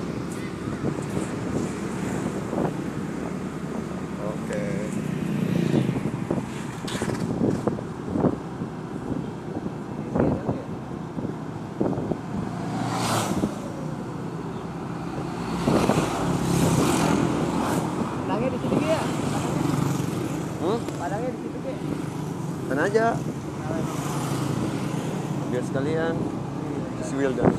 geprek. Oke. Padangnya di sini ya. Hmm? Padangnya di situ Ki. Kan aja. Biar sekalian. Si Wildan.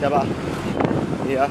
下吧。你啊。